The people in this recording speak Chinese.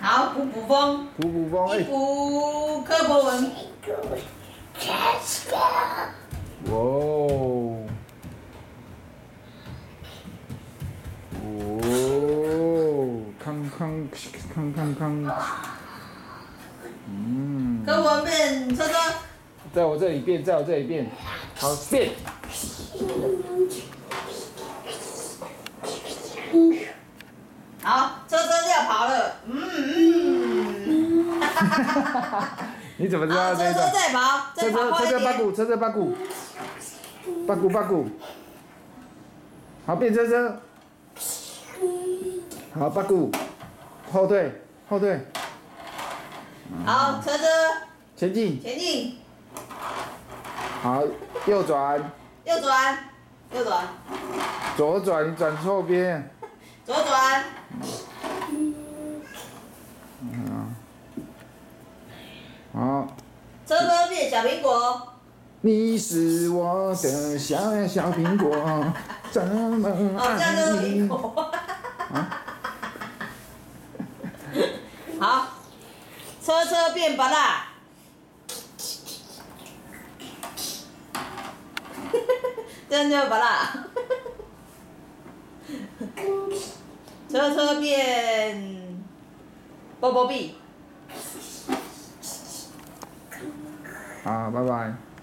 好，古古风，补补风，一哎，补柯博文，哇哦，哦，康康康康康，嗯，柯博文变车车，在我这里变，在我这里变，好变，好，车车要跑了，嗯嗯，你怎么知道这个？车车跑快一点，车车八股，车车八股，八股八股，好变车车，好八股，后退后退，好，车车。前进，前进，好右转，右转，右转，左转，你转错边，左转，车车变小苹果，你是我的小小苹果，怎么哦，这样就是爱你。苹果。好，车车变白啦，这样就拔辣。车车变波波币。好，拜拜。